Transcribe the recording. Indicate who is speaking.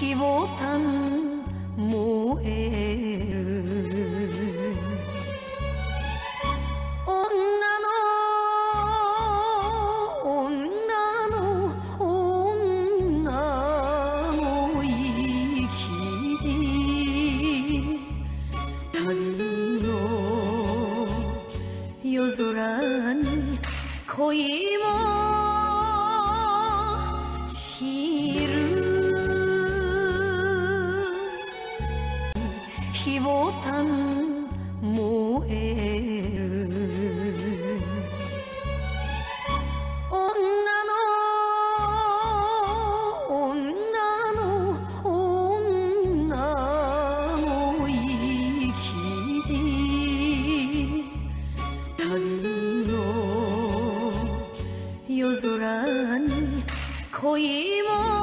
Speaker 1: 火ぼたん燃える女の女の女の生き字旅の夜空に恋も火ぼたん燃える女の女の女の生き字旅の夜空に恋も